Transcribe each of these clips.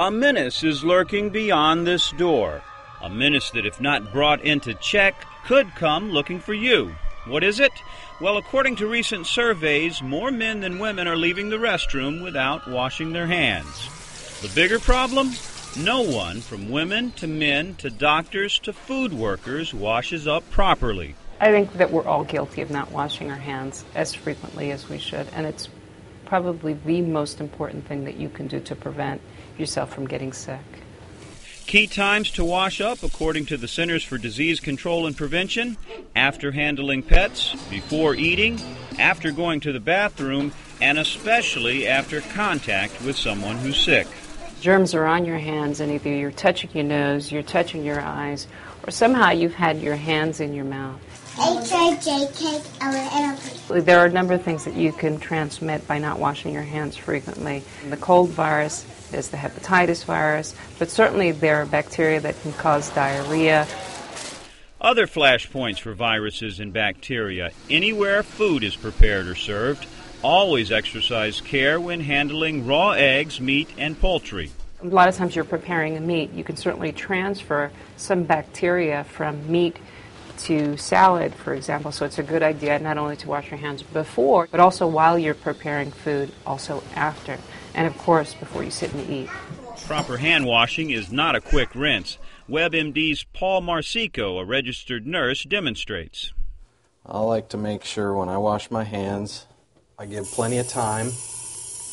A menace is lurking beyond this door. A menace that, if not brought into check, could come looking for you. What is it? Well, according to recent surveys, more men than women are leaving the restroom without washing their hands. The bigger problem? No one, from women to men to doctors to food workers, washes up properly. I think that we're all guilty of not washing our hands as frequently as we should, and it's probably the most important thing that you can do to prevent yourself from getting sick. Key times to wash up, according to the Centers for Disease Control and Prevention after handling pets, before eating, after going to the bathroom, and especially after contact with someone who's sick. Germs are on your hands, and either you're touching your nose, you're touching your eyes, or somehow you've had your hands in your mouth. There are a number of things that you can transmit by not washing your hands frequently. The cold virus, there's the hepatitis virus, but certainly there are bacteria that can cause diarrhea. Other flashpoints for viruses and bacteria. Anywhere food is prepared or served, always exercise care when handling raw eggs, meat, and poultry. A lot of times you're preparing a meat, you can certainly transfer some bacteria from meat to salad, for example. So it's a good idea not only to wash your hands before, but also while you're preparing food, also after. And of course, before you sit and eat. Proper hand washing is not a quick rinse. WebMD's Paul Marsico, a registered nurse, demonstrates. I like to make sure when I wash my hands, I give plenty of time,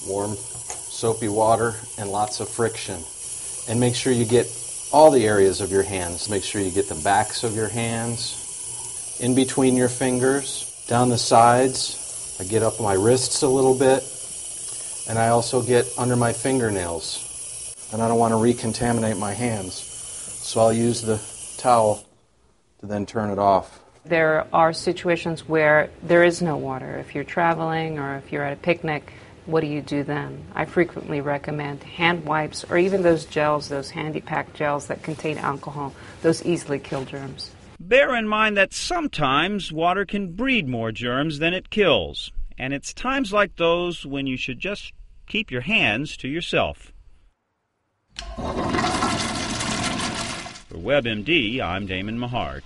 warm soapy water, and lots of friction. And make sure you get all the areas of your hands. Make sure you get the backs of your hands, in between your fingers, down the sides. I get up my wrists a little bit, and I also get under my fingernails. And I don't want to recontaminate my hands, so I'll use the towel to then turn it off. There are situations where there is no water. If you're traveling or if you're at a picnic, what do you do then? I frequently recommend hand wipes or even those gels, those handy pack gels that contain alcohol. Those easily kill germs. Bear in mind that sometimes water can breed more germs than it kills, and it's times like those when you should just keep your hands to yourself. For WebMD, I'm Damon Mahart.